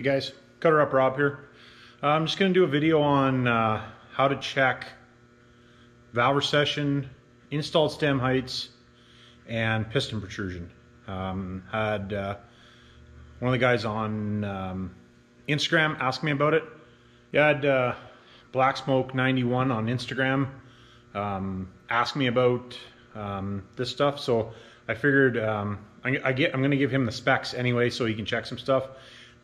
Hey guys, Cutterup Rob here. Uh, I'm just going to do a video on uh, how to check valve recession, installed stem heights, and piston protrusion. Um, had uh, one of the guys on um, Instagram ask me about it. Yeah, had uh, Black Smoke 91 on Instagram um, ask me about um, this stuff, so I figured um, I, I get I'm going to give him the specs anyway, so he can check some stuff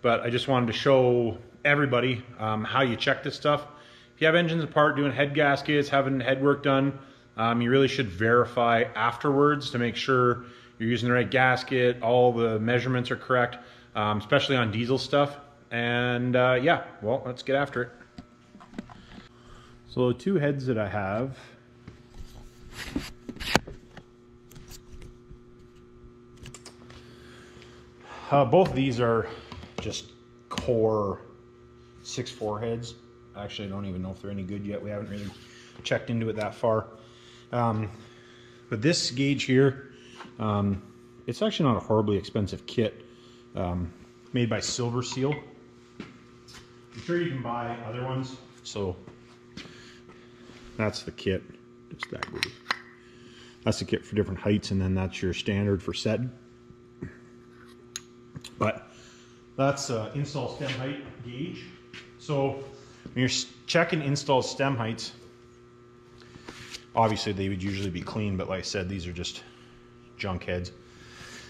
but I just wanted to show everybody um, how you check this stuff. If you have engines apart, doing head gaskets, having head work done, um, you really should verify afterwards to make sure you're using the right gasket, all the measurements are correct, um, especially on diesel stuff. And uh, yeah, well, let's get after it. So the two heads that I have, uh, both of these are just core six four heads. Actually, I don't even know if they're any good yet. We haven't really checked into it that far. Um, but this gauge here, um, it's actually not a horribly expensive kit um, made by Silver Seal. I'm sure you can buy other ones. So that's the kit, just that. That's the kit for different heights, and then that's your standard for setting. But that's uh, install stem height gauge. So when you're checking install stem heights, obviously they would usually be clean, but like I said, these are just junk heads.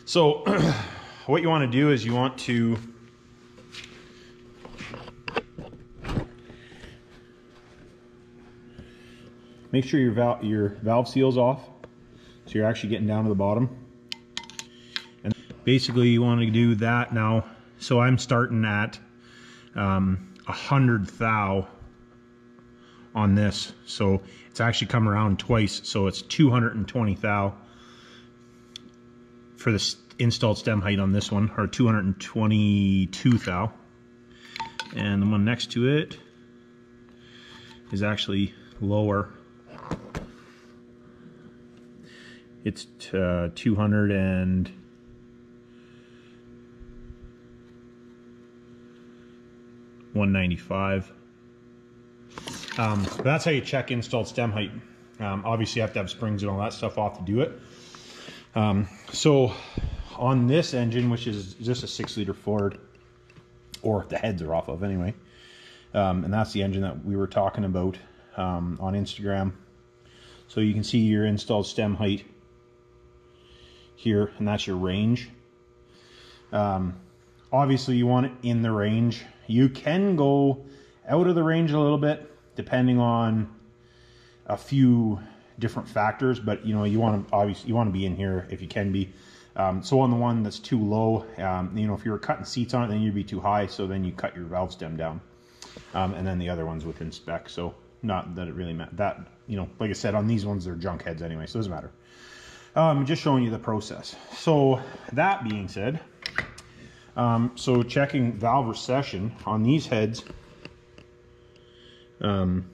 So what you want to do is you want to make sure your valve, your valve seal's off. So you're actually getting down to the bottom. And basically you want to do that now so I'm starting at um, 100 thou on this. So it's actually come around twice. So it's 220 thou for the installed stem height on this one, or 222 thou. And the one next to it is actually lower. It's uh, 200 and 195. Um, that's how you check installed stem height. Um, obviously, you have to have springs and all that stuff off to do it. Um, so on this engine, which is just a six liter Ford, or the heads are off of anyway, um, and that's the engine that we were talking about um, on Instagram. So you can see your installed stem height here, and that's your range. Um, obviously, you want it in the range you can go out of the range a little bit depending on a few different factors, but you know, you want to obviously you want to be in here if you can be. Um, so on the one that's too low, um, you know, if you were cutting seats on it, then you'd be too high. So then you cut your valve stem down. Um, and then the other one's within spec. So not that it really matters. That, you know, like I said, on these ones, they're junk heads anyway, so it doesn't matter. Um, just showing you the process. So that being said, um, so checking valve recession on these heads, um,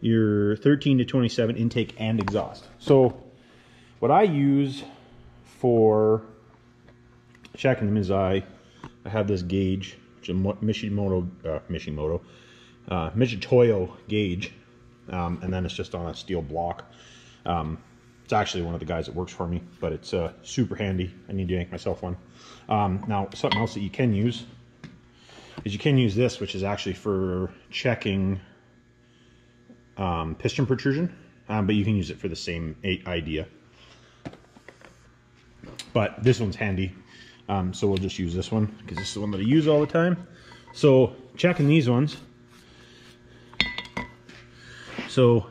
your 13 to 27 intake and exhaust. So what I use for checking them is I, I have this gauge, which is Mitutoyo, uh, Mitutoyo, uh, gauge, um, and then it's just on a steel block. Um, it's actually one of the guys that works for me, but it's uh, super handy. I need to make myself one. Um, now, something else that you can use is you can use this, which is actually for checking um, piston protrusion, um, but you can use it for the same idea. But this one's handy, um, so we'll just use this one because this is the one that I use all the time. So checking these ones. So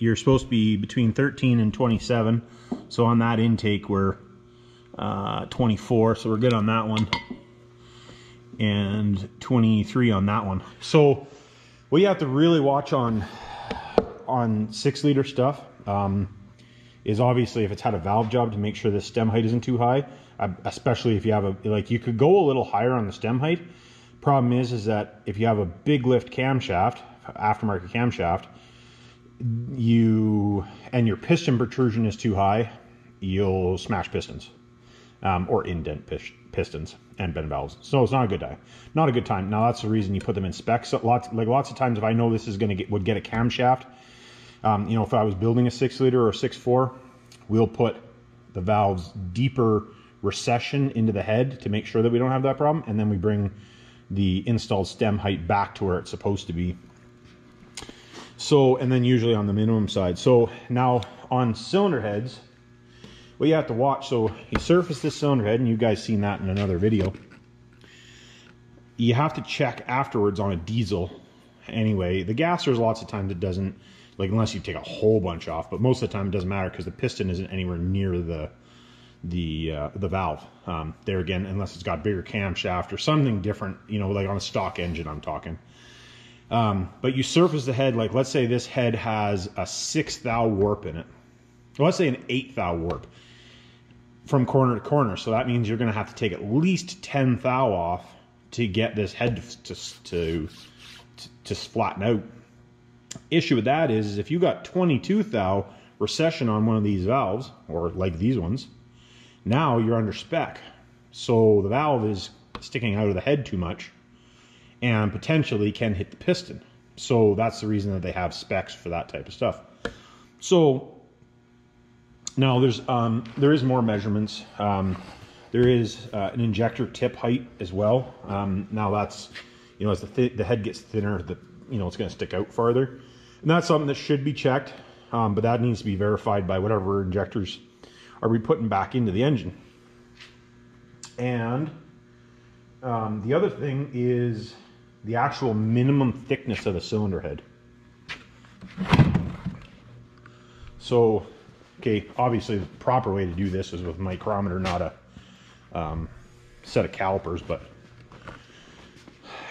you're supposed to be between 13 and 27. So on that intake, we're uh, 24, so we're good on that one. And 23 on that one. So what you have to really watch on on six liter stuff um, is obviously if it's had a valve job to make sure the stem height isn't too high, especially if you have a, like you could go a little higher on the stem height. Problem is, is that if you have a big lift camshaft, aftermarket camshaft, you and your piston protrusion is too high, you'll smash pistons um, or indent pistons and bend valves. So it's not a good time. Not a good time. Now that's the reason you put them in specs. Lots like lots of times if I know this is going to get would get a camshaft, um, you know, if I was building a six liter or six four, we'll put the valves deeper recession into the head to make sure that we don't have that problem, and then we bring the installed stem height back to where it's supposed to be. So, and then usually on the minimum side. So now on cylinder heads, what you have to watch, so you surface this cylinder head, and you guys seen that in another video. You have to check afterwards on a diesel anyway. The gas, lots of times it doesn't, like unless you take a whole bunch off, but most of the time it doesn't matter because the piston isn't anywhere near the the uh, the valve. Um, there again, unless it's got bigger camshaft or something different, you know, like on a stock engine, I'm talking. Um, but you surface the head, like let's say this head has a six thou warp in it. Well, let's say an eight thou warp from corner to corner. So that means you're going to have to take at least 10 thou off to get this head to, to, to, to flatten out. Issue with that is, is if you got 22 thou recession on one of these valves, or like these ones, now you're under spec. So the valve is sticking out of the head too much and potentially can hit the piston. So that's the reason that they have specs for that type of stuff. So now there's um, there is more measurements. Um, there is uh, an injector tip height as well. Um, now that's you know as the th the head gets thinner, the you know it's going to stick out farther, and that's something that should be checked. Um, but that needs to be verified by whatever injectors are we putting back into the engine. And um, the other thing is the actual minimum thickness of the cylinder head. So, okay, obviously the proper way to do this is with micrometer, not a um, set of calipers, but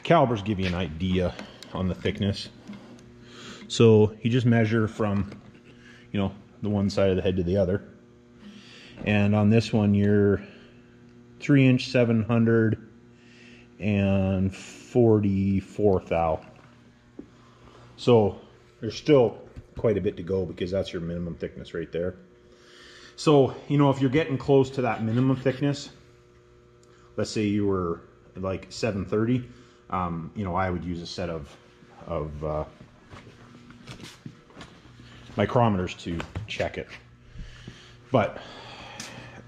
calipers give you an idea on the thickness. So you just measure from, you know, the one side of the head to the other. And on this one, you're three inch, 700 and 44 thou. So there's still quite a bit to go because that's your minimum thickness right there. So, you know, if you're getting close to that minimum thickness, let's say you were like 730, um, you know, I would use a set of, of uh, micrometers to check it. But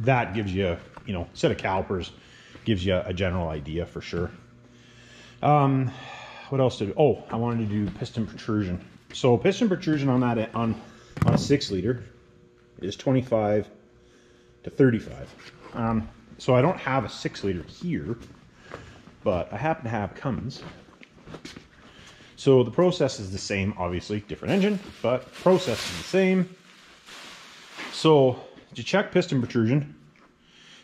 that gives you, you know, set of calipers gives you a general idea for sure. Um, what else did, oh, I wanted to do piston protrusion. So piston protrusion on that, on, on a six liter is 25 to 35. Um, so I don't have a six liter here, but I happen to have Cummins. So the process is the same, obviously, different engine, but process is the same. So to check piston protrusion,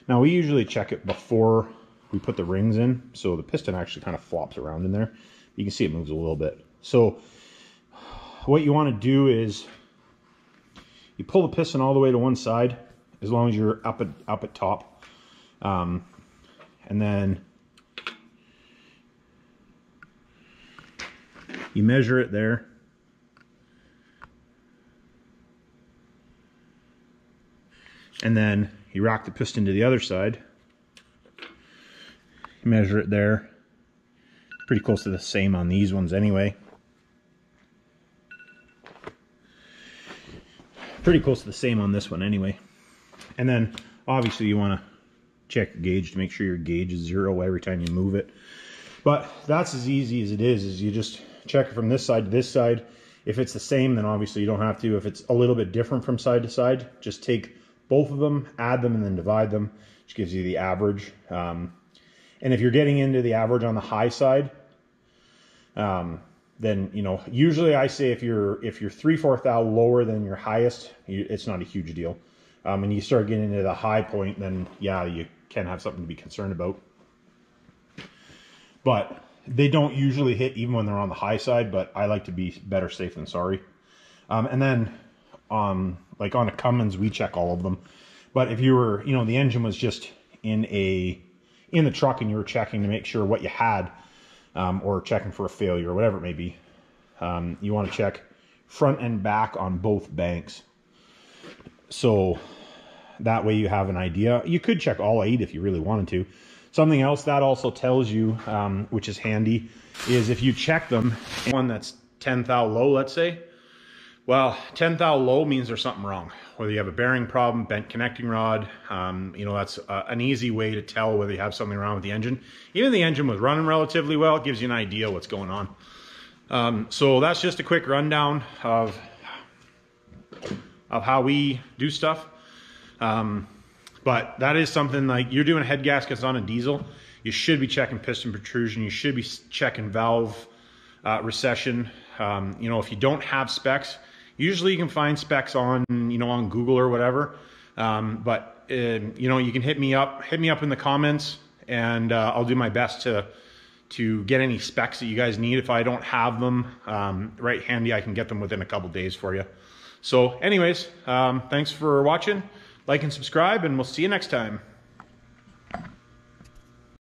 now we usually check it before we put the rings in. So the piston actually kind of flops around in there. You can see it moves a little bit. So what you want to do is you pull the piston all the way to one side as long as you're up at, up at top. Um, and then you measure it there. And then you rock the piston to the other side. Measure it there. Pretty close to the same on these ones anyway. Pretty close to the same on this one anyway. And then obviously you want to check your gauge to make sure your gauge is zero every time you move it. But that's as easy as it is, is you just check it from this side to this side. If it's the same, then obviously you don't have to. If it's a little bit different from side to side, just take both of them, add them, and then divide them, which gives you the average. Um, and if you're getting into the average on the high side, um, then you know usually I say if you're if you're three fourth thou lower than your highest, you, it's not a huge deal. Um, and you start getting into the high point, then yeah, you can have something to be concerned about. But they don't usually hit even when they're on the high side. But I like to be better safe than sorry. Um, and then um, like on a Cummins, we check all of them. But if you were, you know, the engine was just in a in the truck and you were checking to make sure what you had, um, or checking for a failure or whatever it may be, um, you want to check front and back on both banks. So that way you have an idea. You could check all eight if you really wanted to. Something else that also tells you, um, which is handy, is if you check them, one that's 10 thou low, let's say, well, 10 thou low means there's something wrong. Whether you have a bearing problem, bent connecting rod, um, you know, that's uh, an easy way to tell whether you have something wrong with the engine. Even the engine was running relatively well, it gives you an idea what's going on. Um, so that's just a quick rundown of, of how we do stuff. Um, but that is something like you're doing head gaskets on a diesel, you should be checking piston protrusion, you should be checking valve uh, recession. Um, you know, if you don't have specs, usually you can find specs on, you know, on Google or whatever. Um, but, uh, you know, you can hit me up, hit me up in the comments and uh, I'll do my best to, to get any specs that you guys need. If I don't have them um, right handy, I can get them within a couple days for you. So anyways, um, thanks for watching. Like and subscribe, and we'll see you next time.